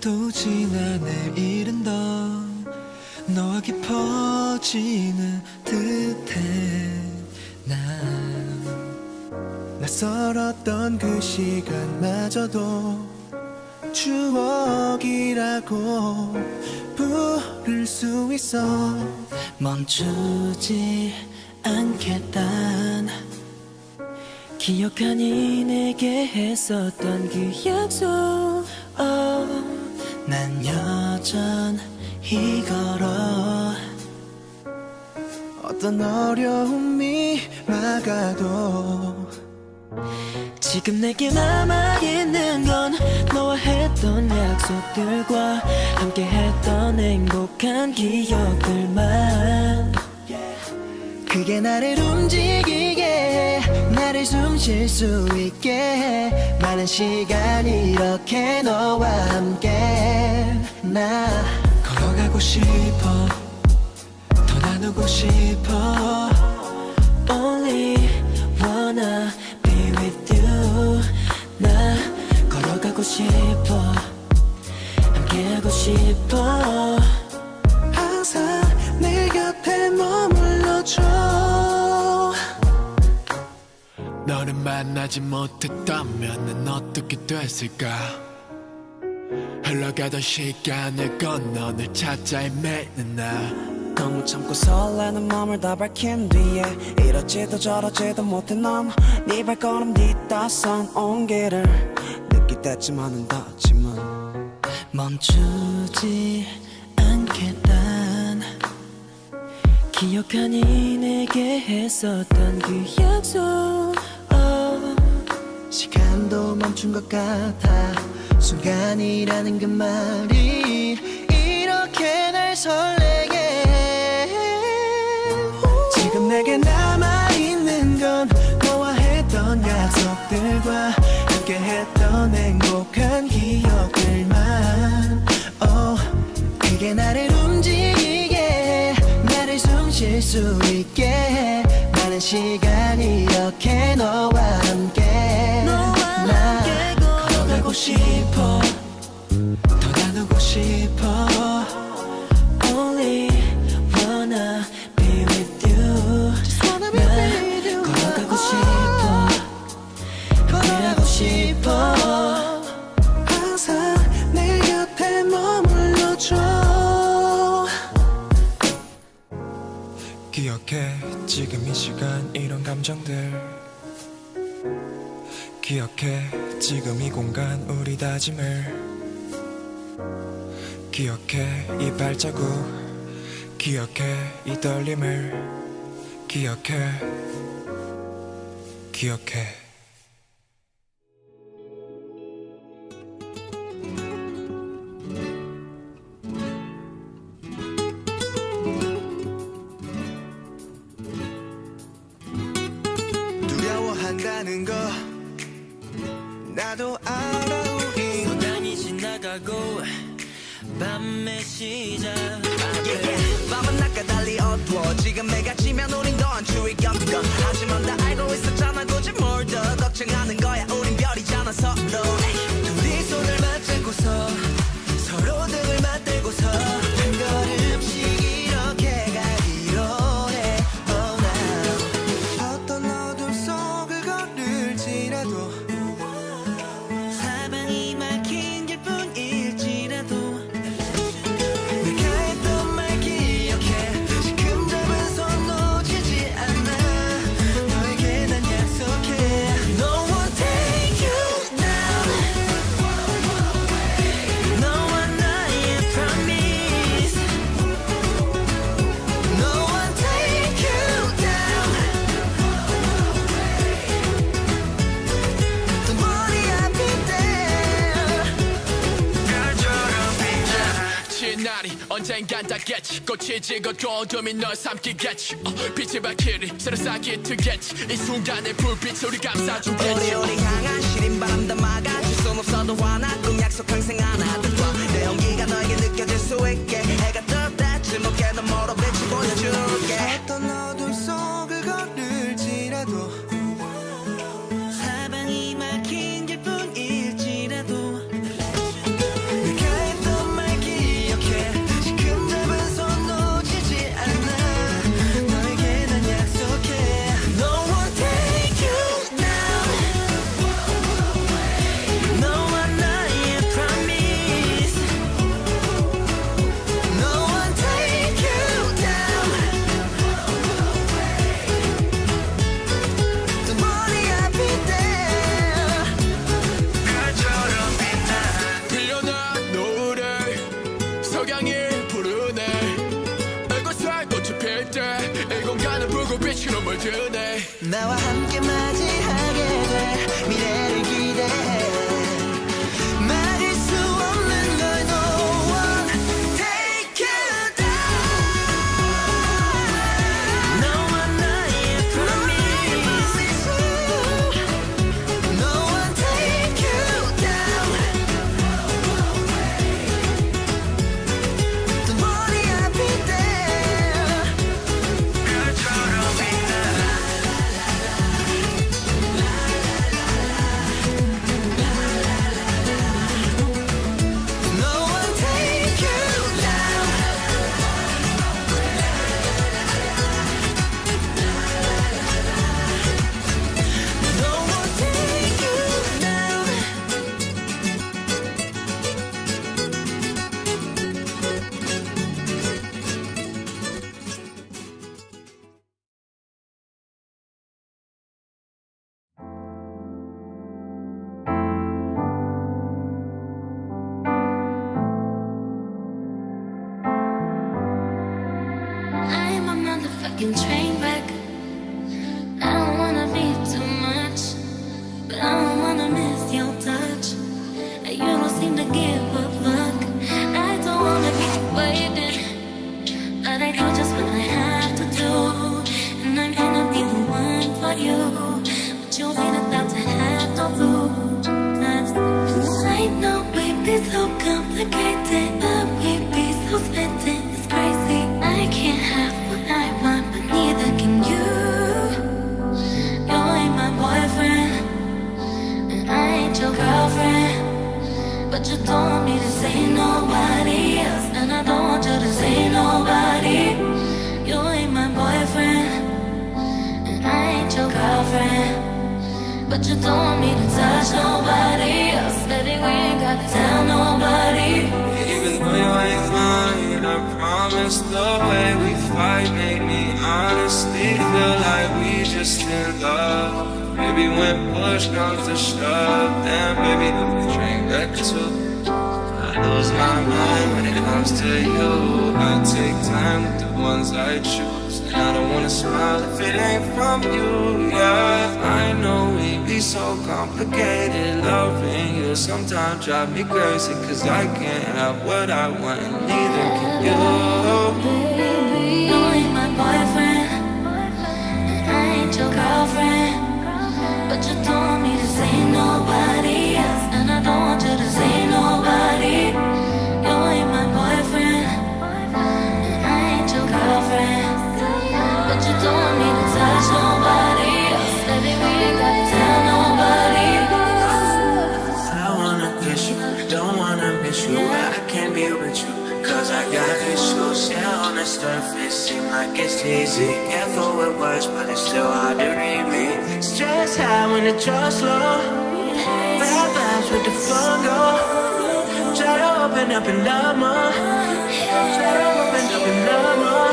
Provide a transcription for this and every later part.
또 지나 내일은 더 너와 깊어지는 듯해. 난 낯설었던 그 시간마저도 추억이라고 부를 수 있어. 멈추지 않겠단 기억하니 내게 했었던 그 약속 여전히 걸어 어떤 어려움이 막아도 지금 내게 남아있는 건 너와 했던 약속들과 함께 했던 행복한 기억들만. 그게 나를 움직이게 해 나를 숨 쉴 수 있게 해. 많은 시간 이렇게 너와 함께 나 걸어가고 싶어 더 나누고 싶어. Only wanna be with you. 나 걸어가고 싶어 함께하고 싶어. 항상 내 곁에 머물러줘. 너를 만나지 못했다면 난 어떻게 됐을까 흘러가던 시간을 건너 늘 찾아 헤매는 나. 너무 참고 설레는 마음을 다 밝힌 뒤에 이렇지도 저렇지도 못해 넌네 발걸음 뒤따선 온기를 느낄 때쯤만은 닿지만 멈추지 않겠단. 기억하니 내게 했었던 그 약속. oh. 시간도 멈춘 것 같아 순간이라는 그 말이 이렇게 날 설레게. 해. 지금 내게 남아있는 건 너와 했던 약속들과 함께 했던 행복한 기억들만. Oh, 그게 나를 움직이게 해 나를 숨 쉴 수 있게. 해 많은 시간 이렇게 너와 함께. 나 걸어가고 싶어. 더 나누고 싶어. Only wanna be with you. 나 걸어가고 싶어. 함께하고 싶어. 항상 내 곁에 머물러줘. 기억해. 지금 이 시간 이런 감정들 기억해. 지금 이 공간 우리 다짐을. 기억해. 이 발자국. 기억해. 이 떨림을. 기억해. 기억해 닿겠지 꽃이 지고 또 어둠이 널 삼키겠지. 어, 빛의 발길이 새로 쌓기 트겠지. 이 순간의 불빛 우리 우리 감싸주겠지. 우리 향한 시린 바람 담아가 줄순 없어도 화나 꿈 약속 항상 하나들 내 온기가 너에게 느껴질 수 있게 해가 뜰 때쯤 어깨 너 멀어 you'll train by But you want me to say nobody else, and I don't want you to say nobody. You ain't my boyfriend, and I ain't your girlfriend. But you want me to touch nobody else, baby. We ain't got to tell nobody. Even though you ain't mine, I promise the way we fight made me honestly feel like we just in love. Maybe when push comes to shove, then baby, we drink back to. I lose my mind when it comes to you. I take time with the ones I choose. And I don't wanna smile if it ain't from you. Yeah, I know we be so complicated. Loving you sometimes drive me crazy. Cause I can't have what I want, and neither can. You the surface, like it's easy. Careful with words, but it's still hard to read me. Stress high when the trust low. Bad vibes with the flow go. Try to open up and love more. Try to open up and love more.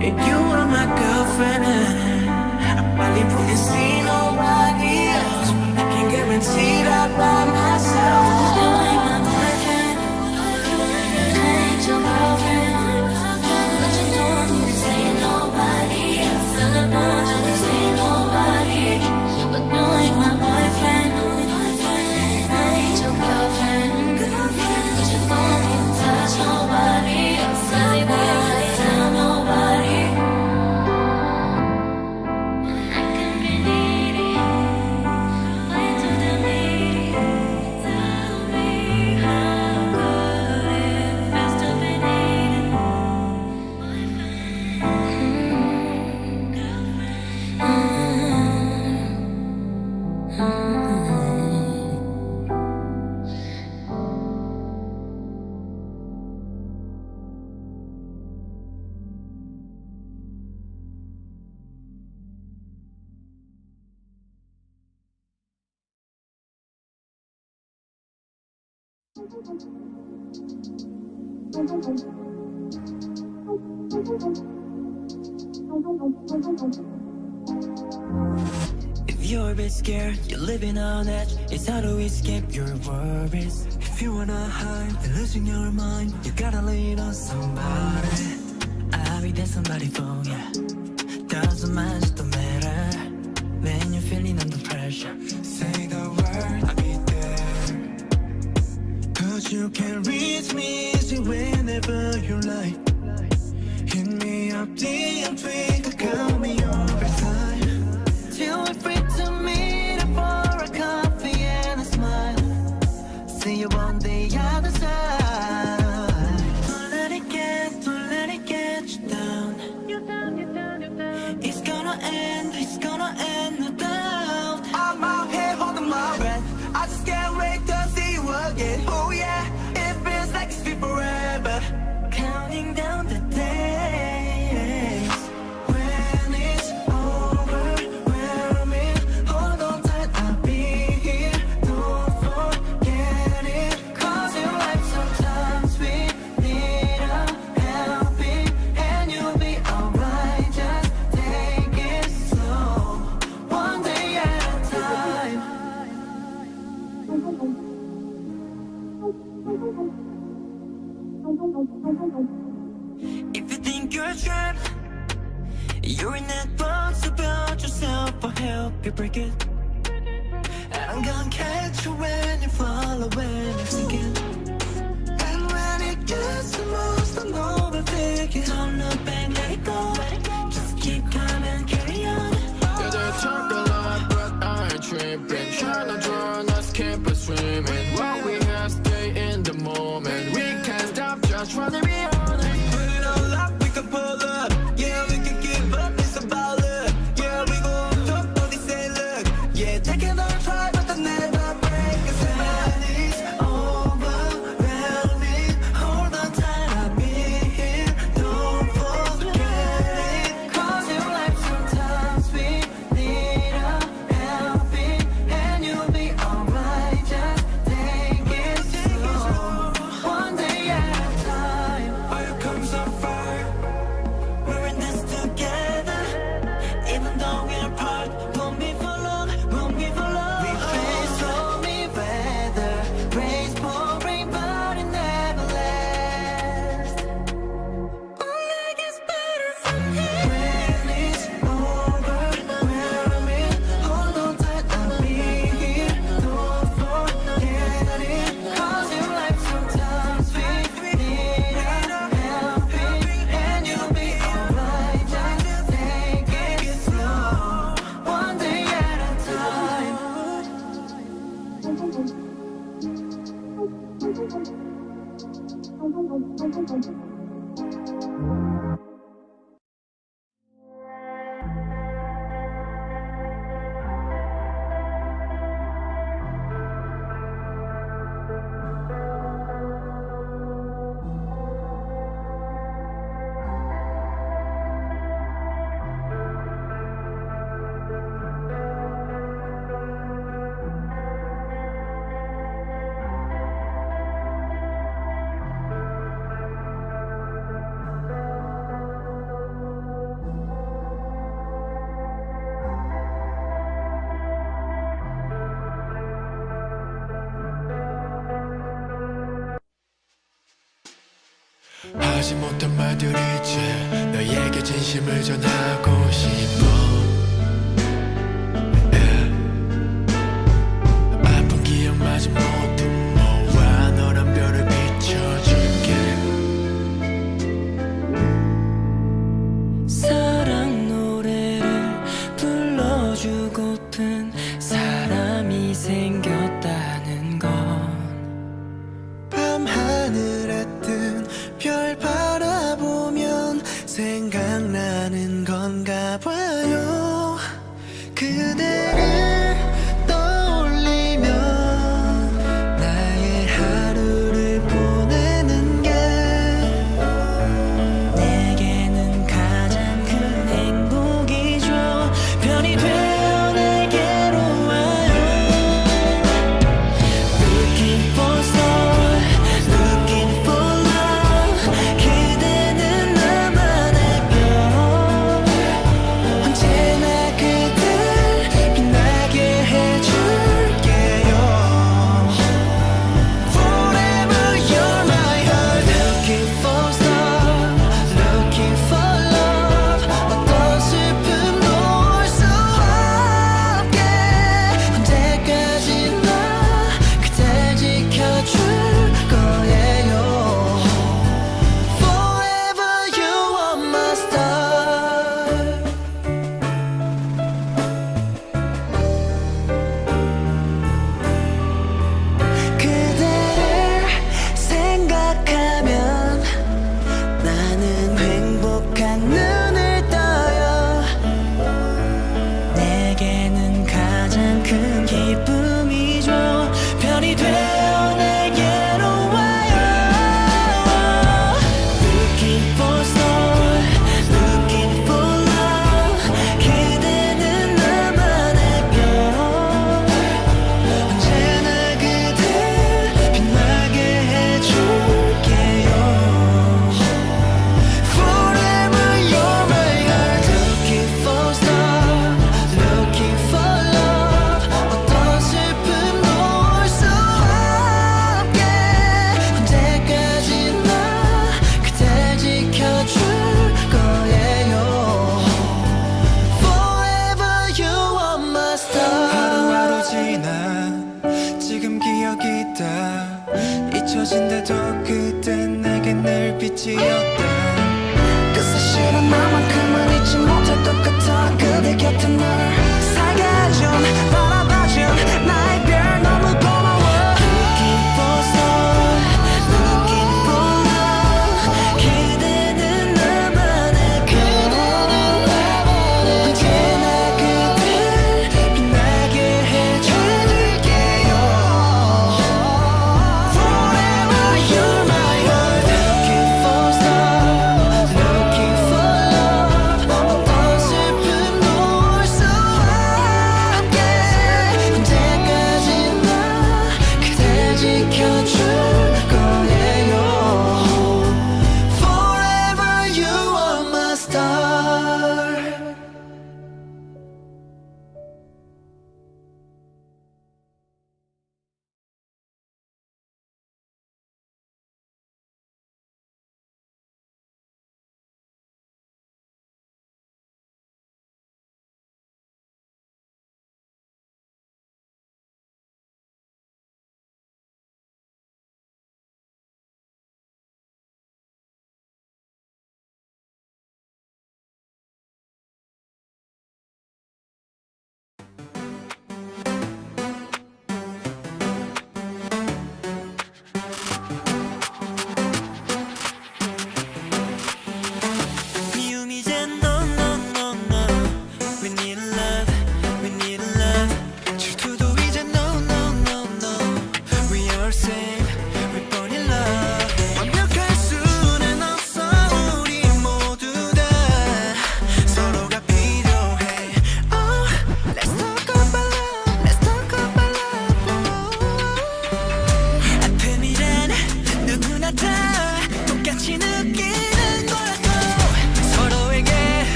And you are my girlfriend. I probably wouldn't see nobody else. I can guarantee that If you're a bit scared, you're living on edge. It's how to escape your worries. If you wanna hide, you're losing your mind. You gotta lean on somebody. I'll be there somebody for you Doesn't matter, don't matter. When you're feeling under pressure. Say the word. You can reach me easy whenever you like. Hit me up, DM, You're in that box about yourself, I'll help you break it. I'm gonna catch you when you fall away and sink it And when it gets the most, I'm overthinking Don't look back, let it go. Just keep calm and carry on. Yeah, they talk a lot, but I ain't tripping. Tryna drown us, keep us swimming. What we have, stay in the moment. We can't stop, just running. to 지 못한 말들이 이제 너에게 진심을 전하고 싶어.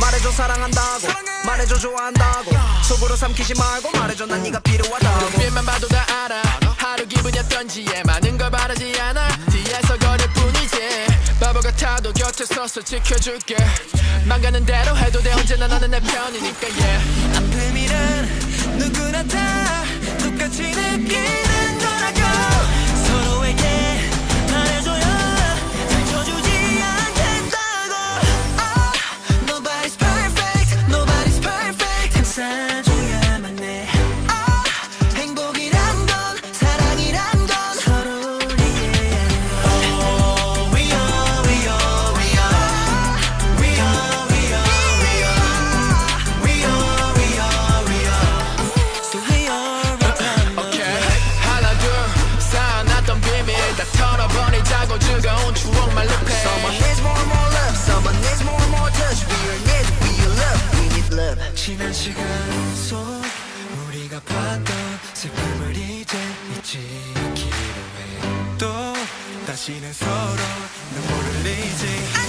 말해줘 사랑한다고 말해줘 좋아한다고. 속으로 삼키지 말고 말해줘 난 네가 필요하다고. 눈빛만 봐도 다 알아. 하루 기분이 어떤지에 많은 걸 바라지 않아. 뒤에서 거릴 뿐이지. 바보 같아도 곁에 서서 지켜줄게. 망가는 대로 해도 돼. 언제나 나는 내 편이니까 yeah. 아픔이란 누구나 다 똑같이 느끼는 거라고 지난 시간 속 우리가 봤던 슬픔을 이제 잊지 않기로 해또 다시는 서로 눈물을 흘리지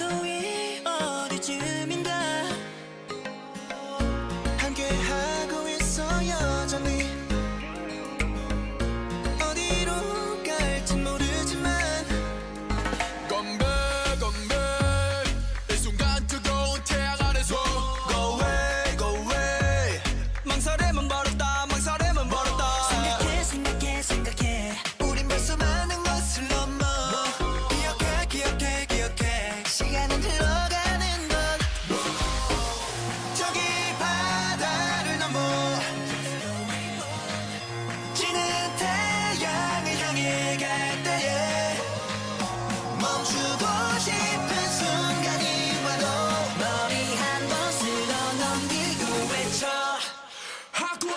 the 하